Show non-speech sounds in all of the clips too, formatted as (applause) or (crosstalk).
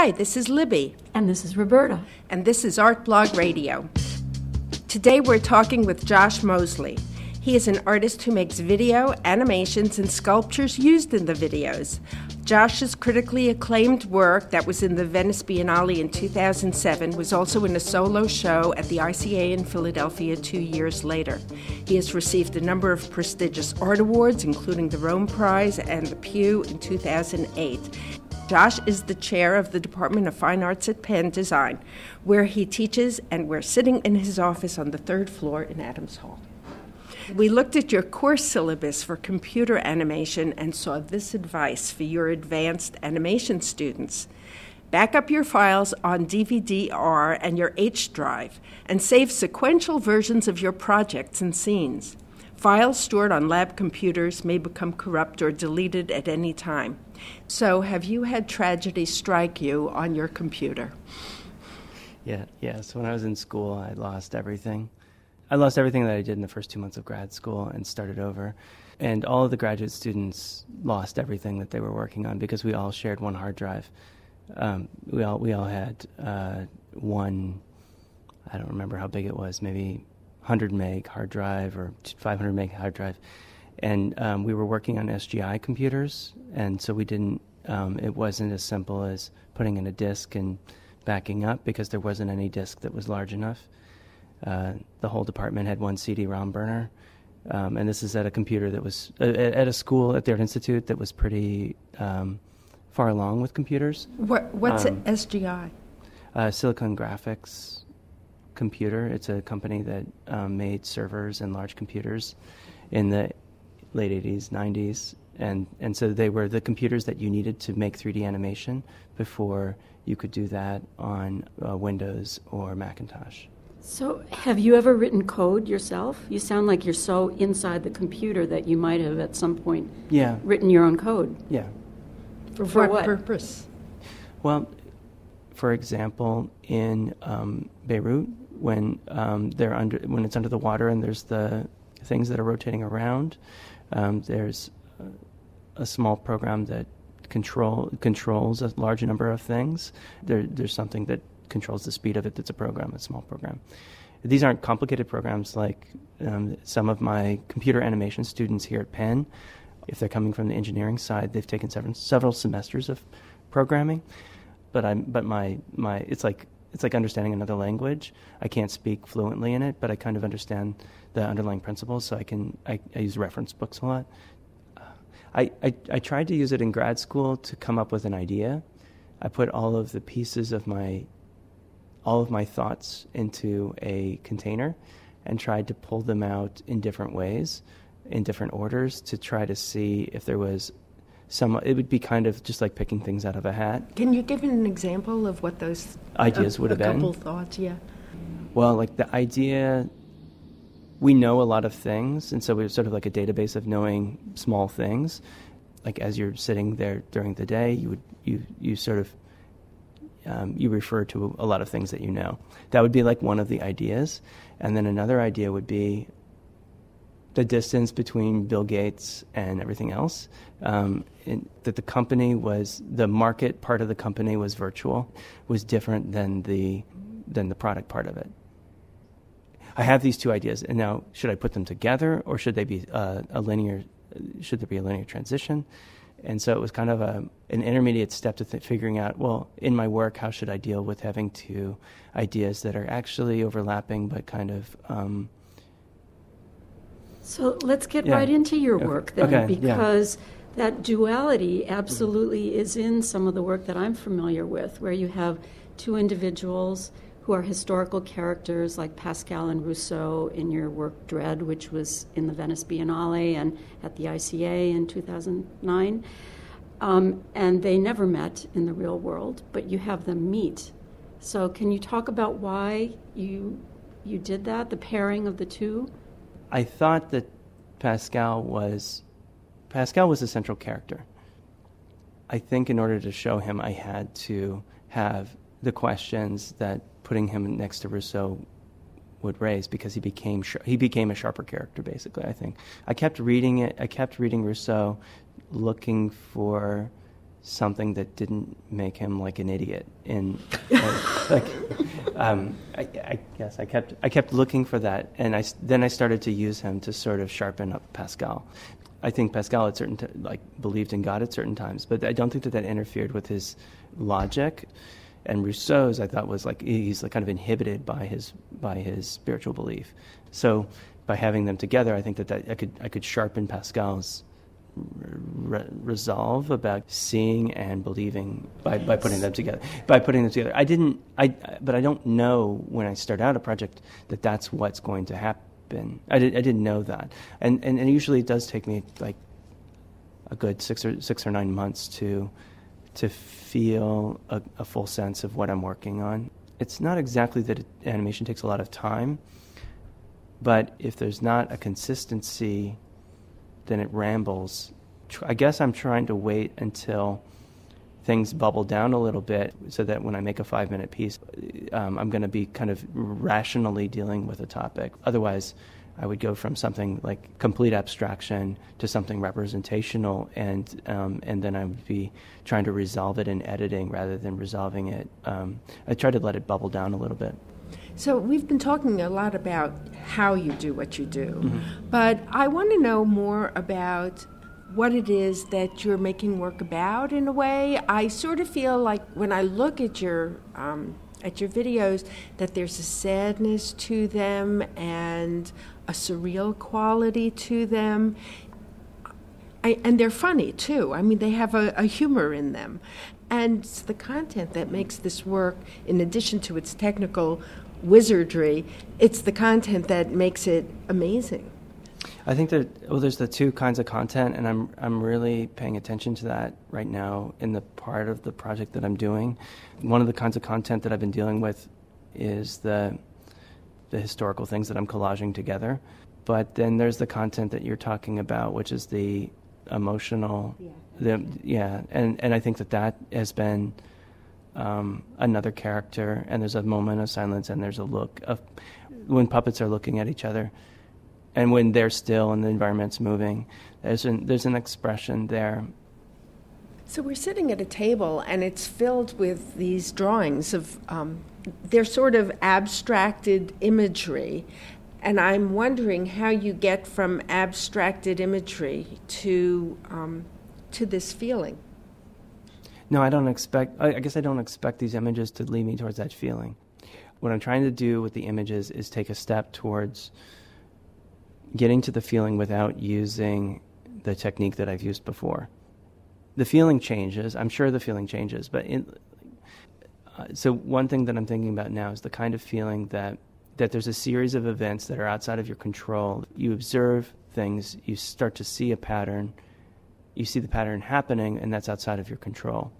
Hi, this is Libby. And this is Roberta. And this is Art Blog Radio. Today we're talking with Josh Mosley. He is an artist who makes video, animations, and sculptures used in the videos. Josh's critically acclaimed work that was in the Venice Biennale in 2007 was also in a solo show at the ICA in Philadelphia two years later. He has received a number of prestigious art awards, including the Rome Prize and the Pew in 2008. Josh is the chair of the Department of Fine Arts at Penn Design, where he teaches, and we're sitting in his office on the third floor in Addams Hall. We looked at your course syllabus for computer animation and saw this advice for your advanced animation students. Back up your files on DVD-R and your H drive and save sequential versions of your projects and scenes. Files stored on lab computers may become corrupt or deleted at any time. So, have you had tragedy strike you on your computer? Yeah, yeah. So, when I was in school, I lost everything. I lost everything that I did in the first two months of grad school and started over. And all of the graduate students lost everything that they were working on because we all shared one hard drive. Um, we all we all had uh, one. I don't remember how big it was. Maybe 100 meg hard drive or 500 meg hard drive, and um, we were working on SGI computers, and so we didn't. Um, it wasn't as simple as putting in a disk and backing up because there wasn't any disk that was large enough. Uh, the whole department had one CD-ROM burner, um, and this is at a computer that was uh, at a school at their institute that was pretty um, far along with computers. What, what's um, SGI? Uh, Silicon Graphics Computer. It's a company that um, made servers and large computers in the late 80s, 90s, and and so they were the computers that you needed to make 3D animation before you could do that on uh, Windows or Macintosh. So, have you ever written code yourself? You sound like you're so inside the computer that you might have at some point yeah. written your own code. Yeah. For, for what, what purpose? Well, for example, in um, Beirut, when um, they're under when it's under the water and there's the things that are rotating around, um, there's a, small program that control controls a large number of things. There, there's something that controls the speed of it that's a program, a small program. These aren't complicated programs like um, some of my computer animation students here at Penn. If they're coming from the engineering side, they've taken several, several semesters of programming. But I'm, but my, my, it's like it's like understanding another language. I can't speak fluently in it, but I kind of understand the underlying principles. So I can I, I use reference books a lot. Uh, I, I I tried to use it in grad school to come up with an idea. I put all of the pieces of my all of my thoughts into a container and tried to pull them out in different ways, in different orders, to try to see if there was some. It would be kind of just like picking things out of a hat. Can you give an example of what those ideas a, would have a been? A couple thoughts, yeah. Well, like the idea, we know a lot of things, and so we're sort of like a database of knowing small things. Like as you're sitting there during the day, you would you you sort of um, you refer to a lot of things that you know. That would be like one of the ideas. And then another idea would be the distance between Bill Gates and everything else. Um, that the company was, the market part of the company was virtual, was different than the, than the product part of it. I have these two ideas, and now should I put them together or should they be uh, a linear? Should there be a linear transition? And so it was kind of a, an intermediate step to th- figuring out, well, in my work, how should I deal with having two ideas that are actually overlapping but kind of. Um, so let's get yeah. right into your work then, okay, because yeah. that duality absolutely is in some of the work that I'm familiar with, where you have two individuals who are historical characters like Pascal and Rousseau in your work Dread, which was in the Venice Biennale and at the ICA in 2009. Um, and they never met in the real world, but you have them meet. So, can you talk about why you you did that, the pairing of the two? I thought that Pascal was Pascal was a central character. I think in order to show him, I had to have the questions that putting him next to Rousseau would raise because he became he became a sharper character basically I think I kept reading it I kept reading Rousseau looking for something that didn't make him like an idiot. And uh, like, (laughs) um, I, I, guess I kept I kept looking for that, and I then I started to use him to sort of sharpen up Pascal. I think Pascal at certain t- like believed in God at certain times, but I don't think that that interfered with his logic. And Rousseau's I thought was like he's like kind of inhibited by his by his spiritual belief. So by having them together, I think that, that I could I could sharpen Pascal's re- resolve about seeing and believing by, by putting them together. By putting them together, I didn't. I but I don't know when I start out a project that that's what's going to happen. I, did, I didn't know that, and, and and usually it does take me like a good six or six or nine months to to feel a, a full sense of what I'm working on. It's not exactly that animation takes a lot of time, but if there's not a consistency then it rambles. I guess I'm trying to wait until things bubble down a little bit so that when I make a five minute piece, um, I'm going to be kind of rationally dealing with a topic. Otherwise, I would go from something like complete abstraction to something representational, and um, and then I would be trying to resolve it in editing rather than resolving it. Um, I try to let it bubble down a little bit. So we've been talking a lot about how you do what you do, mm-hmm. but I want to know more about what it is that you're making work about in a way. I sort of feel like when I look at your um, at your videos that there's a sadness to them and a surreal quality to them. I, and they're funny too. I mean, they have a, a humor in them. And it's the content that makes this work, in addition to its technical wizardry. It's the content that makes it amazing. I think that well, there's the two kinds of content, and I'm I'm really paying attention to that right now in the part of the project that I'm doing. One of the kinds of content that I've been dealing with is the the historical things that I'm collaging together. But then there's the content that you're talking about, which is the emotional, yeah, the, yeah, and and I think that that has been um, another character, and there's a moment of silence, and there's a look of when puppets are looking at each other, and when they're still and the environment's moving. There's an, there's an expression there. So we're sitting at a table, and it's filled with these drawings of um, they're sort of abstracted imagery. And I'm wondering how you get from abstracted imagery to um, to this feeling. No, I don't expect, I, guess I don't expect these images to lead me towards that feeling. What I'm trying to do with the images is take a step towards getting to the feeling without using the technique that I've used before. The feeling changes. I'm sure the feeling changes, but in, uh, so one thing that I'm thinking about now is the kind of feeling that that there's a series of events that are outside of your control. You observe things, you start to see a pattern, you see the pattern happening, and that's outside of your control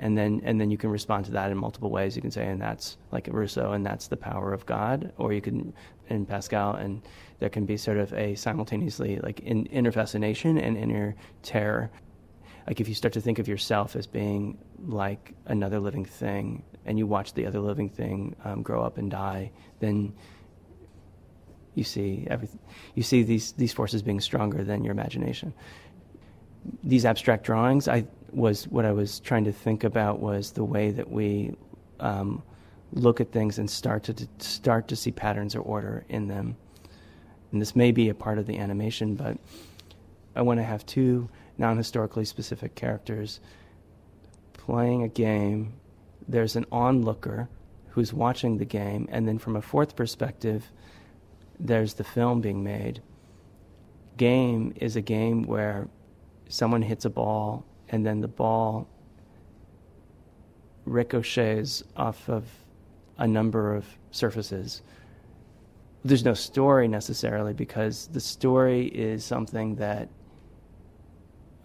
and then and then you can respond to that in multiple ways. You can say, and that's like Rousseau, and that's the power of God, or you can in Pascal, and there can be sort of a simultaneously like in, inner fascination and inner terror. Like if you start to think of yourself as being like another living thing, and you watch the other living thing um, grow up and die, then you see everything. You see these these forces being stronger than your imagination. These abstract drawings, I was what I was trying to think about was the way that we um, look at things and start to, to start to see patterns or order in them. And this may be a part of the animation, but I want to have two non-historically specific characters playing a game. There's an onlooker who's watching the game, and then from a fourth perspective, there's the film being made. Game is a game where someone hits a ball and then the ball ricochets off of a number of surfaces. There's no story necessarily because the story is something that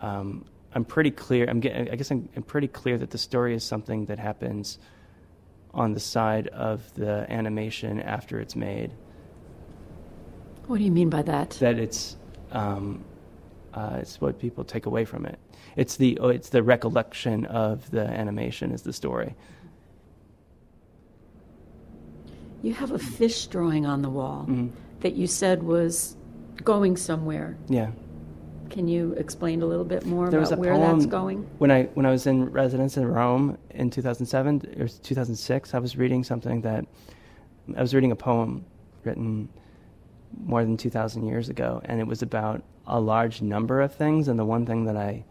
um, I'm pretty clear. I'm getting, I guess I'm, I'm pretty clear that the story is something that happens on the side of the animation after it's made. What do you mean by that? That it's um, uh, it's what people take away from it. It's the oh, it's the recollection of the animation is the story. You have a fish drawing on the wall mm-hmm. that you said was going somewhere. Yeah. Can you explain a little bit more There about where poem that's going? when I when I was in residence in Rome in 2007 or 2006. I was reading something that I was reading a poem written more than 2,000 years ago, and it was about a large number of things. And the one thing that I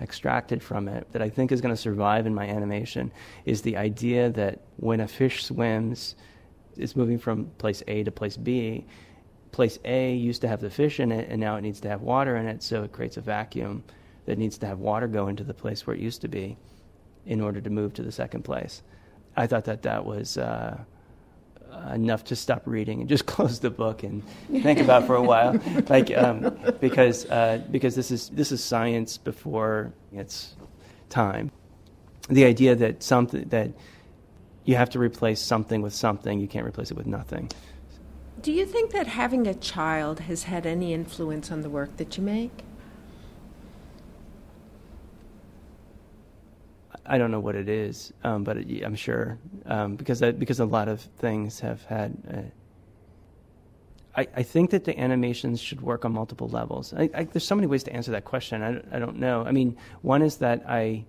extracted from it that I think is going to survive in my animation is the idea that when a fish swims, it's moving from place A to place B. Place A used to have the fish in it, and now it needs to have water in it, so it creates a vacuum that needs to have water go into the place where it used to be in order to move to the second place. I thought that that was. Uh, enough to stop reading and just (laughs) close the book and think about for a while, (laughs) like um, because uh, because this is this is science before its time. The idea that something that you have to replace something with something, you can't replace it with nothing. Do you think that having a child has had any influence on the work that you make? I don't know what it is, um, but I'm sure um, because I, because a lot of things have had. Uh, I, I think that the animations should work on multiple levels. I, I, there's so many ways to answer that question. I, I don't know. I mean, one is that I.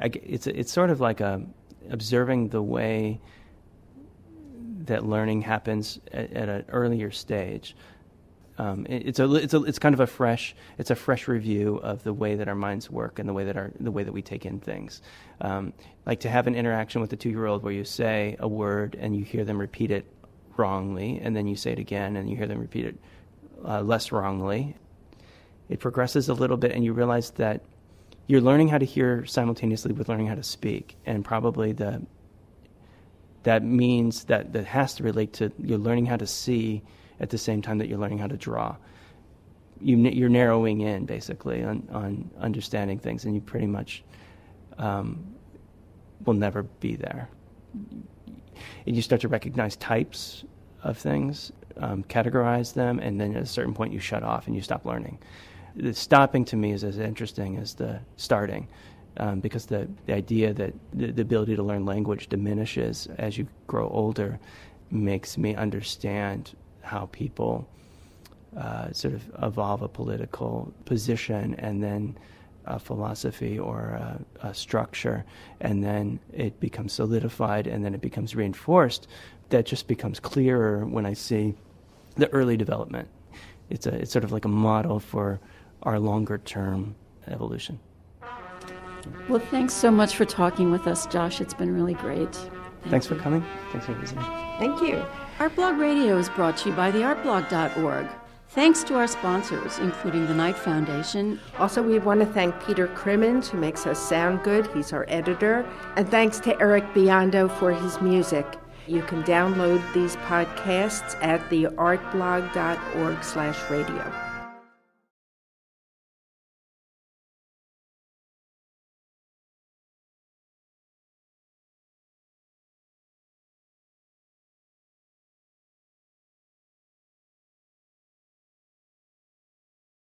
it's it's sort of like a observing the way that learning happens at, at an earlier stage. Um, it, it's a it's a it's kind of a fresh it's a fresh review of the way that our minds work and the way that our the way that we take in things. Um, like to have an interaction with a two year old where you say a word and you hear them repeat it wrongly, and then you say it again and you hear them repeat it uh, less wrongly. It progresses a little bit, and you realize that you're learning how to hear simultaneously with learning how to speak, and probably the that means that that has to relate to you're learning how to see at the same time that you're learning how to draw. You, are narrowing in basically on, on understanding things, and you pretty much um, will never be there. And you start to recognize types of things, um, categorize them, and then at a certain point you shut off and you stop learning. The stopping to me is as interesting as the starting. Um, because the, the idea that the, the, ability to learn language diminishes as you grow older makes me understand how people uh, sort of evolve a political position and then a philosophy or a, a, structure, and then it becomes solidified and then it becomes reinforced. That just becomes clearer when I see the early development. It's, a, it's sort of like a model for our longer term evolution. Well, thanks so much for talking with us, Josh. It's been really great. Thank thanks you. for coming. Thanks for visiting. Thank you. Artblog Radio is brought to you by theartblog.org. Thanks to our sponsors, including the Knight Foundation. Also, we want to thank Peter Crimmins, who makes us sound good. He's our editor. And thanks to Eric Biondo for his music. You can download these podcasts at theartblog.org slash radio.